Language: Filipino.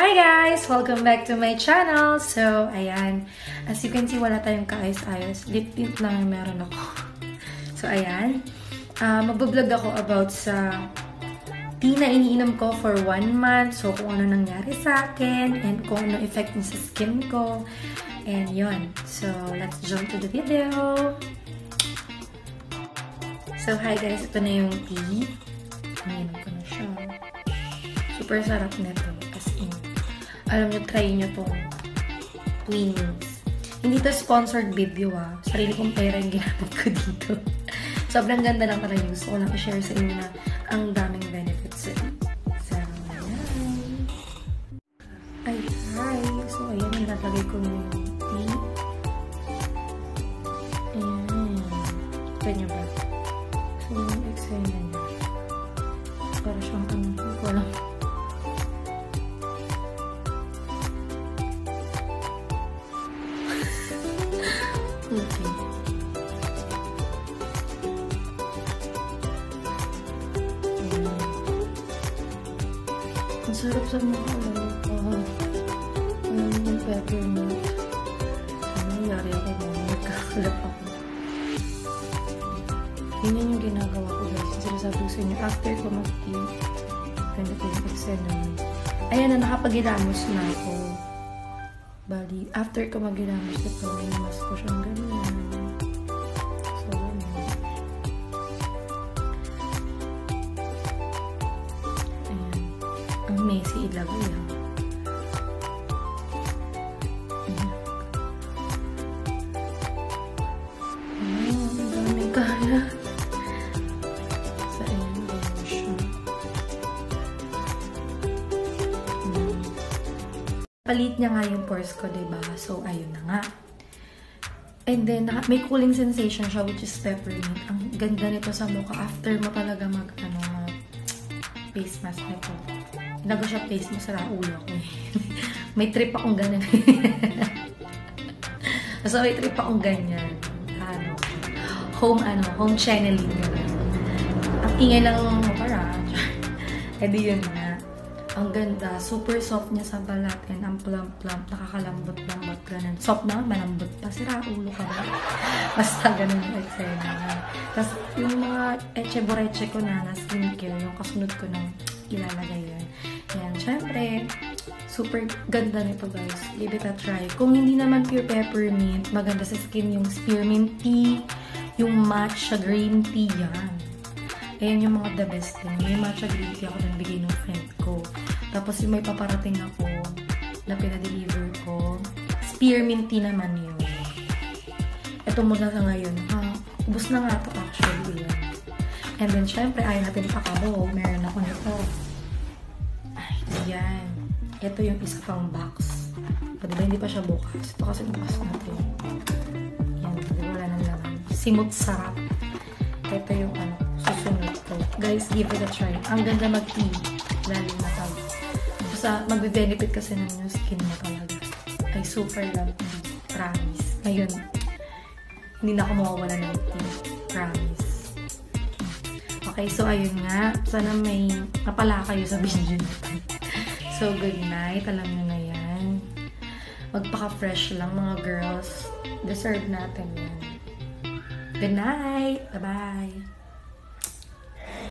Hi guys! Welcome back to my channel! So, ayan. As you can see, wala tayong kaayos-ayos. Lip tint lang yung meron ako. So, ayan. Uh, Magbablog ako about sa tea na iniinom ko for one month. So, kung ano nangyari sa akin and kung ano effect sa skin ko. And yon. So, let's jump to the video. So, hi guys. Ito na yung tea. Iniinom ko na siya. Super sarap nito. As in, alam nyo, try nyo tong Twinings. Hindi to sponsored video ah. Sarili kong pera yung ginamit ko dito. Sobrang ganda lang talaga yung gusto ko lang i-share sa inyo na ang daming benefits sa So, ayan. Ay, hi! So, ayan, nilalagay ko yung tea. Ayan. Nyo ba? So, exhale na Okay. Ang sarap sa mukha. Uh, um, yung peppermint. Ano nangyari ako mo? Nagkakalap ako. Yun yung ginagawa ko guys. Sinasabi ko sa inyo, after ko mag-tea, ganito yung eksena mo. Ayan na, nakapagilamos na ako. Bali, after ko magilamos, ito, mas ko siyang ganyan. So. Ayan. Ang messy ilagay ah. Palit niya nga yung pores ko, diba? So, ayun na nga. And then, may cooling sensation siya, which is peppermint. Ang ganda nito sa mukha after mo talaga mag, ano, face mask nito. Inago siya face mo sa ulo ko eh. may trip akong ganun. so, may trip akong ganyan. Ano, home, ano, home channeling. Ang ingay lang mo para. eh di yun na. Ang ganda. Super soft niya sa balat and ang plump-plump. Nakakalambot-lambot. Ganun. Soft na, malambot pa. Sira ulo ka ba? Basta ganun yung eksena na. Tapos yung mga eche-boreche ko na na skincare, yung kasunod ko nang ilalagay yun. Ayan, syempre, super ganda nito guys. Give it a try. Kung hindi naman pure peppermint, maganda sa skin yung spearmint tea, yung matcha green tea yan. Ayan yung mga the best din. May matcha green tea ako nagbigay ng friend ko. Tapos yung may paparating ako na pinadeliver ko, spearmint tea naman yun. Ito muna sa ngayon. Ha, ubus na nga ito actually. And then, syempre, ayaw natin pakabog. Meron ako nito. Ay, yan. Ito yung isa pang box. O, diba, hindi pa siya bukas. Ito kasi bukas natin. Yan, diba, wala nang laman. Simot sarap. Ito yung ano. Guys, give it a try. Ang ganda mag-tea. Lalo na pag sa magbe-benefit kasi ng yung skin mo talaga. I super love tea. Promise. Ngayon, hindi na ako mawawala ng tea. Promise. Okay, so ayun nga. Sana may napala kayo sa video so, good night. Alam nyo na yan. Magpaka-fresh lang mga girls. Deserve natin yan. Good night! Bye-bye!